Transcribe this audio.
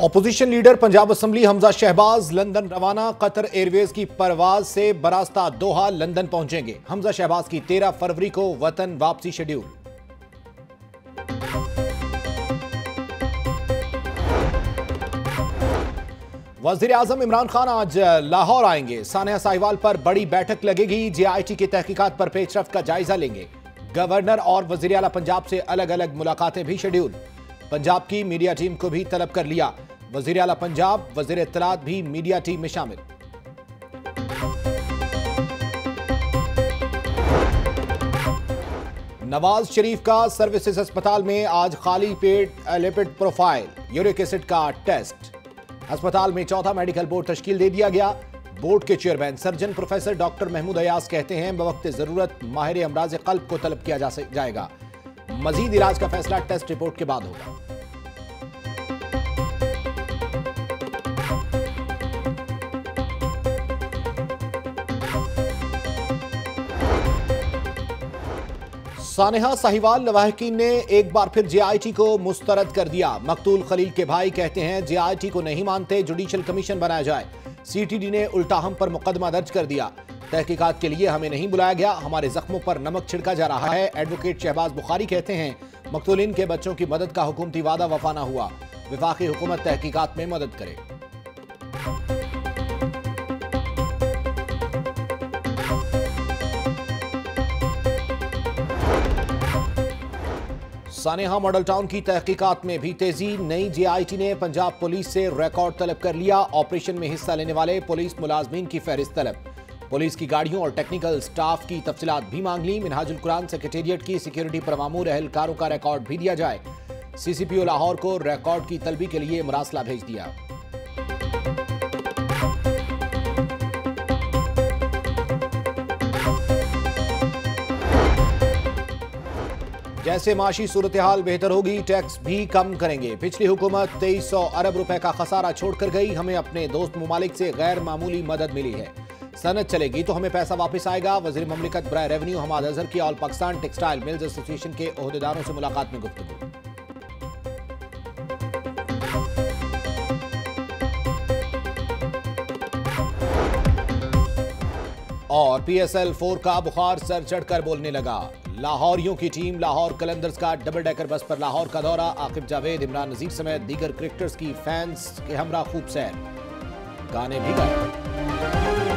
Opposition leader Punjab assembly Hamza Shahbaz London روانہ Qatar year ویز کی پرواز سے براستہ دوہا لندن پہنچیں گے۔ حمزہ شہباز کی تیرہ فروری کو وطن واپسی شیڈیول۔ وزیر اعظم عمران خان آج لاہور آئیں گے۔ سانحہ ساہیوال پر بڑی بیٹھک لگے گی۔ جے آئی ٹی کی تحقیقات پر پیش رفت کا جائزہ لیں گے۔ گورنر اور وزیر اعلیٰ پنجاب سے الگ الگ ملاقاتیں بھی شیڈیول۔ پنجاب کی میڈیا ٹیم کو بھی طلب کر لیا۔ وزیر اعلیٰ پنجاب، وزیر اطلاعات بھی میڈیا ٹیم میں شامل۔ نواز شریف کا سروسز اسپتال میں آج خالی پیٹ لیپڈ پروفائل یوریک ایسڈ کا ٹیسٹ۔ ہسپتال میں چوتھا میڈیکل بورڈ تشکیل دے دیا گیا۔ بورڈ کے chairman surgeon professor doctor Mahmood Ayaz کہتے ہیں، بوقت ضرورت ماہر امراض قلب کو طلب کیا جائے گا۔ مزید علاج کا فیصلہ ٹیسٹ رپورٹ کے بعد ہوگا۔ سانحہ ساہیوال لواحقین نے ایک بار پھر جے آئی ٹی کو مسترد کر دیا۔ مقتول خلیل کے بھائی کہتے ہیں جے آئی ٹی کو نہیں مانتے، جوڈیشل کمیشن بنایا جائے۔ سی ٹی ڈی نے الٹا ہم پر مقدمہ درج کر دیا۔ تحقیقات کے لیے ہمیں نہیں بلایا گیا، ہمارے زخموں پر نمک چھڑکا جا رہا ہے، ایڈوکیٹ شہباز بخاری کہتے ہیں، مقتولین کے بچوں کی مدد کا حکومتی وعدہ وفا نہ ہوا۔ وفاقی حکومت تحقیقات میں مدد کرے۔ سانحہ ماڈل ٹاؤن کی تحقیقات میں بھی تیزی۔ نئی جے آئی ٹی نے پنجاب پولیس سے ریکارڈ طلب کر لیا۔ آپریشن میں حصہ لینے والے پولیس ملازمین کی فہرست طلب۔ پولیس کی گاڑیوں اور ٹیکنیکل سٹاف کی تفصیلات بھی مانگ لی منہاج القرآن سیکرٹریٹ کی سیکیورٹی پر معمور اہلکاروں کا ریکارڈ بھی دیا جائے۔ سی سی پی او لاہور کو ریکارڈ کی طلبی کے لیے مراسلہ بھیج دیا۔ جیسے معاشی صورتحال بہتر ہوگی، ٹیکس بھی کم کریں گے۔ پچھلی حکومت تیئیس سو ارب روپے کا خسارہ چھوڑ کر گئی، ہمیں اپنے دوست ممالک سے غیر معمولی مدد ملی ہے۔ سنت چلے گی تو ہمیں پیسہ واپس آئے گا۔ وزیر مملکت برائے ریونیو حماد اظہر کی all Pakistan textile mills association کے عہدیداروں سے ملاقات میں گفتگو۔ اور پی ایس ایل فور کا بخار سر چڑھ کر بولنے لگا۔ لاہوریوں کی ٹیم لاہور کلندرز کا ڈبل ڈیکر بس پر لاہور کا دورہ۔ عاقب جاوید، عمران نذیر سمیت دیگر کرکٹرز کی فینس کے ہمراہ خوب سیر۔ گانے بھی گئے